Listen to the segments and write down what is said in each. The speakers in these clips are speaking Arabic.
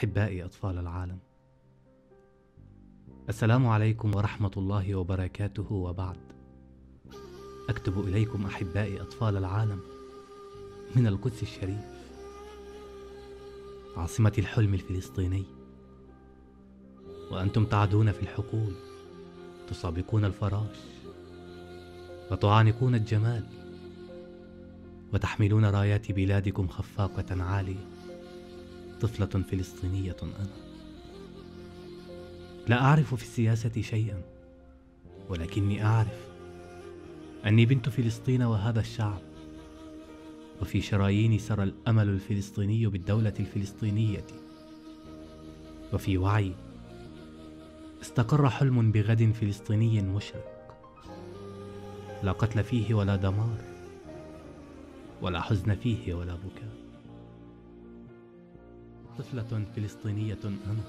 أحبائي أطفال العالم. السلام عليكم ورحمة الله وبركاته وبعد. أكتب إليكم أحبائي أطفال العالم من القدس الشريف عاصمة الحلم الفلسطيني. وأنتم تعدون في الحقول تسابقون الفراش وتعانقون الجمال وتحملون رايات بلادكم خفاقة عالية. طفلة فلسطينية أنا. لا أعرف في السياسة شيئا ولكني أعرف أني بنت فلسطين وهذا الشعب. وفي شراييني سرى الأمل الفلسطيني بالدولة الفلسطينية. وفي وعي استقر حلم بغد فلسطيني مشرق. لا قتل فيه ولا دمار ولا حزن فيه ولا بكاء. طفلة فلسطينية أنا.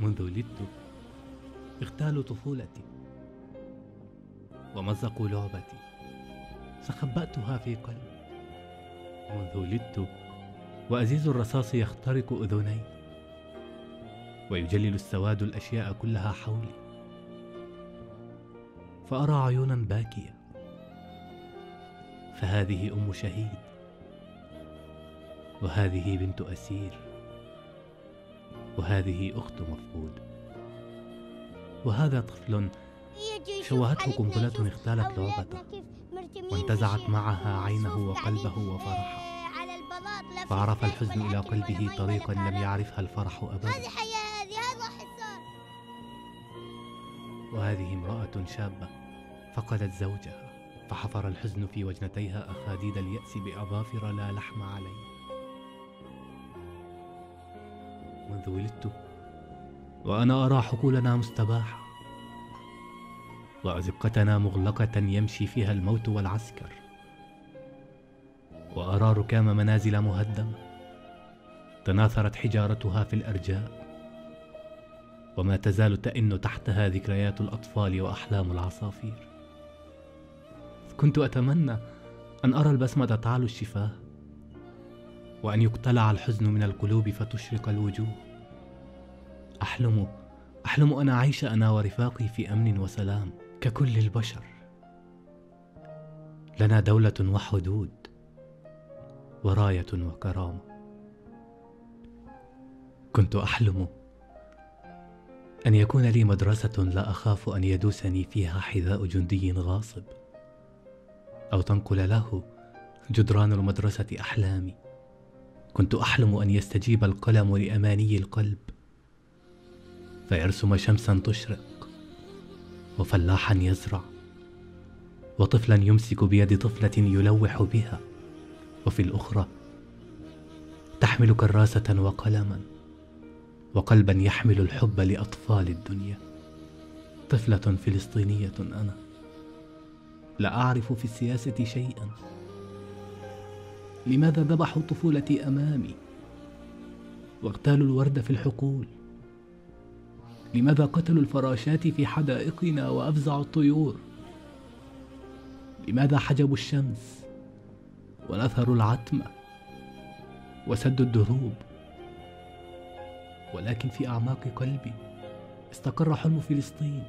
منذ ولدت اغتالوا طفولتي ومزقوا لعبتي فخبأتها في قلبي. منذ ولدت وأزيز الرصاص يخترق أذني ويجلل السواد الأشياء كلها حولي. فأرى عيونا باكية فهذه أم شهيد. وهذه بنت أسير وهذه أخت مفقود. وهذا طفل شوهته قنبلة اختالت لعبته وانتزعت معها عينه وقلبه وفرحه. فعرف الحزن إلى قلبه طريقا لم يعرفها الفرح أبدا. وهذه امرأة شابة فقدت زوجها فحفر الحزن في وجنتيها أخاديد اليأس بأظافر لا لحم عليه. منذ ولدت. وأنا أرى حقولنا مستباحة. وأزقتنا مغلقة يمشي فيها الموت والعسكر. وأرى ركام منازل مهدمة. تناثرت حجارتها في الأرجاء. وما تزال تئن تحتها ذكريات الأطفال وأحلام العصافير. كنت أتمنى أن أرى البسمة تعلو الشفاه. وأن يقتلع الحزن من القلوب فتشرق الوجوه. أحلم أحلم أن أعيش أنا ورفاقي في أمن وسلام ككل البشر. لنا دولة وحدود وراية وكرامة. كنت أحلم أن يكون لي مدرسة لا أخاف أن يدوسني فيها حذاء جندي غاصب أو تنقل له جدران المدرسة أحلامي. كنت أحلم أن يستجيب القلم لأماني القلب. فيرسم شمسا تشرق وفلاحا يزرع وطفلا يمسك بيد طفلة يلوح بها. وفي الأخرى تحمل كراسة وقلما وقلبا يحمل الحب لأطفال الدنيا. طفلة فلسطينية أنا. لا أعرف في السياسة شيئا. لماذا ذبحوا طفولتي أمامي؟ واغتالوا الورد في الحقول. لماذا قتلوا الفراشات في حدائقنا وأفزعوا الطيور؟ لماذا حجبوا الشمس ونثروا العتمة وسدوا الدروب؟ ولكن في أعماق قلبي استقر حلم فلسطين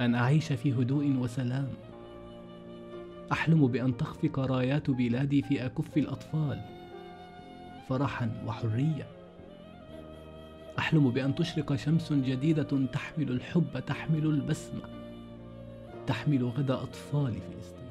أن أعيش في هدوء وسلام. أحلم بأن تخفق رايات بلادي في أكف الأطفال فرحا وحرية أحلم بأن تشرق شمس جديدة تحمل الحب تحمل البسمة تحمل غدا أطفال فلسطين